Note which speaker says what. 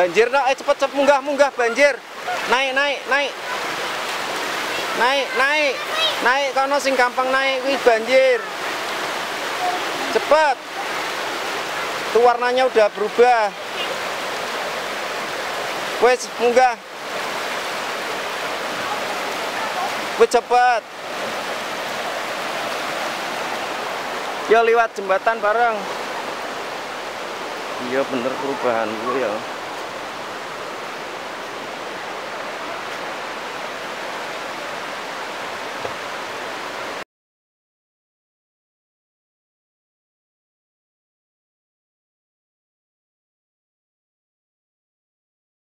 Speaker 1: banjir nak. Cepat eh cepet cepet. Munggah munggah. Banjir. Naik naik naik. Naik naik. Naik kono sing gampang naik kuwi banjir. Cepet. Tuh warnanya udah berubah. Wes munggah. Wes cepet. Yo liwat jembatan bareng. Iya bener perubahan gue ya.